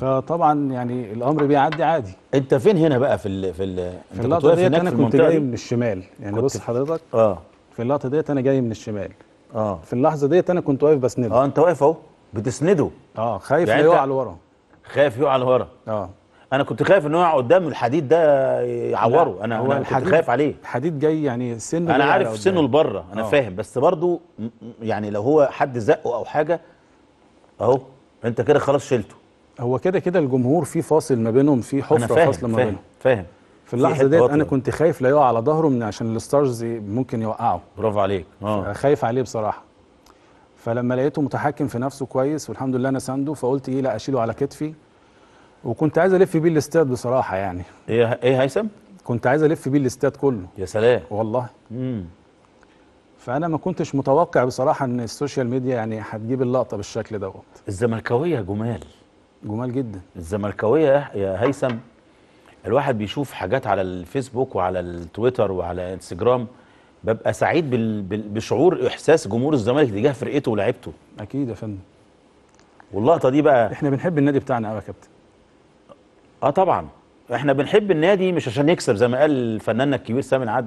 فطبعا يعني الأمر بيعدي عادي. أنت فين هنا بقى في ال في ال في كنت اللقطة ديت أنا كنت جاي من الشمال يعني كنت- بص حضرتك آه. في اللقطة ديت أنا جاي من الشمال. آه. في اللحظة ديت أنا كنت واقف بسنده. آه أنت واقف أهو. بتسنده. آه خايف يعني يقع لورا. خايف يقع لورا. آه. أنا كنت خايف إن هو يقع قدام الحديد ده يعوره. أنا هو كنت الحديد- خايف عليه. الحديد جاي يعني سنه أنا عارف سنه. لبره أنا آه. فاهم. بس برضو يعني لو هو حد زقه أو حاجة أهو أنت كده خلاص شلته. هو كده كده الجمهور في فاصل ما بينهم في حفرة فاهم فاصلة ما فاهم بينهم. فاهم. في اللحظة ديت. أنا كنت خايف لا يقع على ظهره من عشان الستارز ممكن يوقعه. برافو عليك. آه. خايف عليه بصراحة. فلما لقيته متحكم في نفسه كويس والحمد لله أنا سانده فقلت إيه لا أشيله على كتفي. وكنت عايز ألف بيه الاستاد بصراحة يعني. إيه إيه هيثم؟ كنت عايز ألف بيه الاستاد كله. يا سلام. والله. امم فأنا ما كنتش متوقع بصراحة إن ال social media يعني هتجيب اللقطة بالشكل دوت. الزملكاوية جمال. جمال جدا. الزملكاوية يا- هيثم الواحد بيشوف حاجات على الفيسبوك وعلى التويتر وعلى انستجرام ببقى سعيد بال... بال... بشعور إحساس جمهور الزمالك تجاه فرقته ولاعيبته. أكيد يا فندم. واللقطة دي بقى إحنا بنحب النادي بتاعنا قوي يا كابتن. آه طبعا. إحنا بنحب النادي مش عشان يكسب زي ما قال فناننا الكبير سامي العدل.